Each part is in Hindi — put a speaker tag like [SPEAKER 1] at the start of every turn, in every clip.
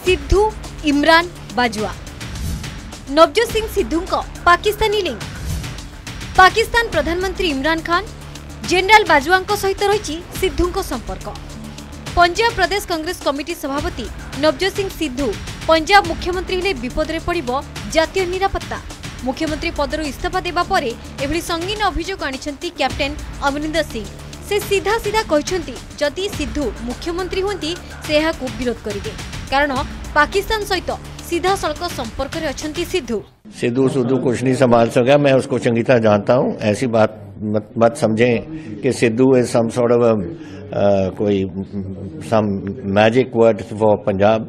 [SPEAKER 1] ସିଦ୍ଧୁ ଇମ୍ରାନ ବାଜୁଆ ନବଜୋତ ସିଂ ସିଦ୍ଧୁଙ୍କ ପାକିସ୍ତାନୀ ଲିଙ୍କ୍ ପାକିସ୍ତାନ ପ୍ରଧାନମନ୍ତ୍ରୀ ଇମ୍ରାନ ଖାନ୍ ଜେନେରାଲ ବାଜୁଆଙ୍କ ସହିତ ରହିଛି ସିଦ୍ଧୁଙ୍କ ସମ୍ପର୍କ ପଞ୍ଜାବ ପ୍ରଦେଶ କଂଗ୍ରେସ କମିଟି ସଭାପତି ନବଜୋତ ସିଂ ସିଦ୍ଧୁ ପଞ୍ଜାବ ମୁଖ୍ୟମନ୍ତ୍ରୀ ହେଲେ ବିପଦରେ ପଡ଼ିବ ଜାତୀୟ ନିରାପତ୍ତା ମୁଖ୍ୟମନ୍ତ୍ରୀ ପଦରୁ ଇସ୍ତଫା ଦେବା ପରେ ଏଭଳି ସଙ୍ଗୀନ ଅଭିଯୋଗ ଆଣିଛନ୍ତି କ୍ୟାପ୍ଟେନ୍ ଅମରିନ୍ଦର ସିଂ ସେ ସିଧା ସିଧା କହିଛନ୍ତି ଯଦି ସିଦ୍ଧୁ ମୁଖ୍ୟମନ୍ତ୍ରୀ ହୁଅନ୍ତି ସେ ଏହାକୁ ବିରୋଧ କରିବେ କାରଣ ପାକିସ୍ତାନ ସହିତ ସିଧାସଳଖ ସମ୍ପର୍କରେ ଅଛନ୍ତି ସିଦ୍ଧୁ
[SPEAKER 2] सिद्धू सुद्धू कुछ नहीं संभाल सका मैं उसको चंगी तरह जानता हूँ ऐसी बात मत, मत समझें कि Sidhu is some sort of कोई some magic word for Punjab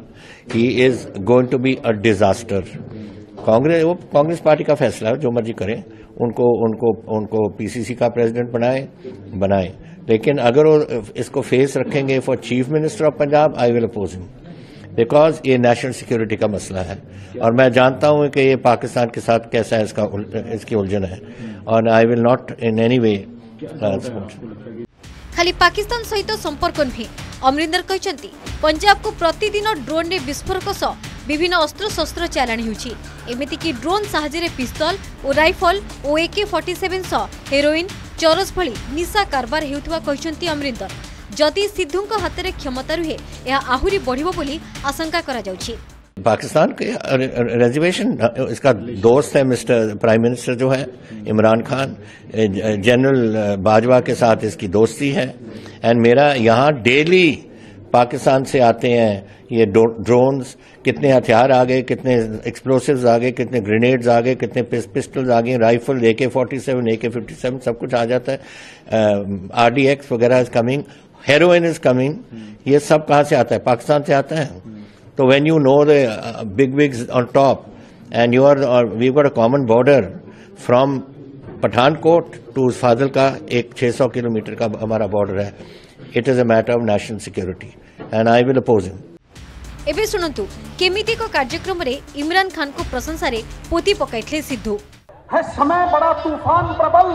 [SPEAKER 2] he is going to be a disaster Congress वो कांग्रेस पार्टी का फैसला है जो मर्जी करें उनको उनको उनको पीसीसी का प्रेसिडेंट बनाए बनाए लेकिन अगर वो इसको फेस रखेंगे for chief minister of Punjab I will oppose him because ये नेशनल सिक्योरिटी का मसला है और मैं जानता हूं कि ये पाकिस्तान के साथ कैसा है इसका उल- इसकी उलझन है और I will not in any way
[SPEAKER 1] ଖାଲି ପାକିସ୍ତାନ ସହିତ ସମ୍ପର୍କ ନୁହେଁ ଅମରିନ୍ଦର କହିଛନ୍ତି ପଞ୍ଜାବକୁ ପ୍ରତିଦିନ ଡ୍ରୋନ୍ରେ ବିସ୍ଫୋରକ ସହ ବିଭିନ୍ନ ଅସ୍ତ୍ରଶସ୍ତ୍ର ଚାଲାଣ ହେଉଛି ଏମିତିକି ଡ୍ରୋନ୍ ସାହାଯ୍ୟରେ ପିସ୍ତଲ ଓ ରାଇଫଲ ଓ ଏକେ ଫର୍ଟି ସେଭେନ୍ ସହ ହେରୋଇନ୍ ଚରସ ଭଳି ନିଶା କାରବାର ହେଉଥିବା କହିଛନ୍ତି ଅମରିନ୍ଦର ଯଦି ସିଦ୍ଧୁଙ୍କ ହାତରେ କ୍ଷମତା ରୁହେ ଏହା ଆହୁରି ବଢ଼ିବ ବୋଲି ଆଶଙ୍କା କରାଯାଉଛି
[SPEAKER 2] पाकिस्तान के रिजर्वेशन इसका दोस्त है मिस्टर प्राइम मिनिस्टर जो है इमरान खान जनरल बाजवा के साथ इसकी दोस्ती है एंड मेरा यहाँ डेली पाकिस्तान से आते हैं ये ड्रोन्स कितने हथियार आ गए कितने एक्सप्लोसिव्स आ गए कितने ग्रेनेड्स आ गए कितने पिस्टल्स आ गए राइफल ए के फोर्टी सेवन ए के फिफ्टी सेवन सब कुछ आ जाता है आर डी एक्स वगैरह is coming heroin is coming ये सब कहाँ से आता है पाकिस्तान से आता है So when you know the uh, big wigs on top, and you are, uh, we've got a common border from Pathankot to Fazil एक 600 किलोमीटर का हमारा बॉर्डर है it is a matter of national security and I will oppose him
[SPEAKER 1] ଏବେ ଶୁଣନ୍ତୁ କେମିତି ଏକ କାର୍ଯ୍ୟକ୍ରମରେ ଇମ୍ରାନ ଖାନଙ୍କୁ ପ୍ରଶଂସାରେ ପୋତି ପକାଇଥିଲେ ସିଦ୍ଧୁ
[SPEAKER 3] है समय बड़ा तूफान प्रबल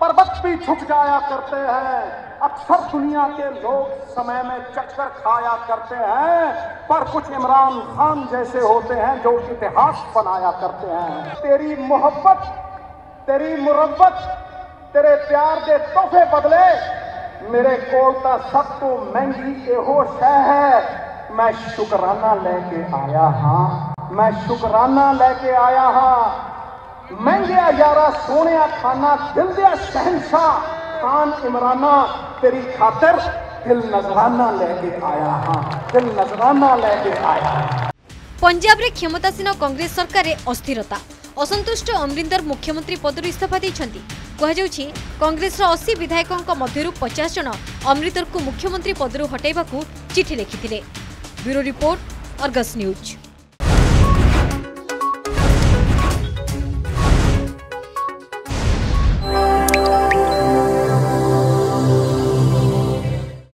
[SPEAKER 3] पर्वत भी झुक जाया करते हैं अक्सर दुनिया के लोग समय में चक्कर खाया करते हैं, पर कुछ इमरान खान जैसे होते हैं जो इतिहास बनाया करते हैं। तेरी मोहब्बत, तेरी मुरब्बत तेरे प्यार दे तोहफे बदले मेरे को सब तो महँगी एहो शह है। मैं शुकराना लेके आया हाँ मैं शुकराना लेके आया हाँ। महंगिया यारा सोने खाना, दिल दिया शहनशाह खान इमराना तेरी खातिर दिल नजराना लेके आया हाँ दिल नजराना लेके आया
[SPEAKER 1] ପଞ୍ଜାବରେ କ୍ଷମତାସୀନ କଂଗ୍ରେସ ସରକାରରେ ଅସ୍ଥିରତା ଅସନ୍ତୁଷ୍ଟ ଅମରିନ୍ଦର ମୁଖ୍ୟମନ୍ତ୍ରୀ ପଦରୁ ଇସ୍ତଫା ଦେଇଛନ୍ତି କୁହାଯାଉଛି କଂଗ୍ରେସର ଅଶୀ ବିଧାୟକଙ୍କ ମଧ୍ୟରୁ ପଚାଶ ଜଣ ଅମରିନ୍ଦରଙ୍କୁ ମୁଖ୍ୟମନ୍ତ୍ରୀ ପଦରୁ ହଟାଇବାକୁ ଚିଠି ଲେଖିଥିଲେ ବ୍ୟୁରୋ ରିପୋର୍ଟ ଅର୍ଗସ୍ ନ୍ୟୁଜ୍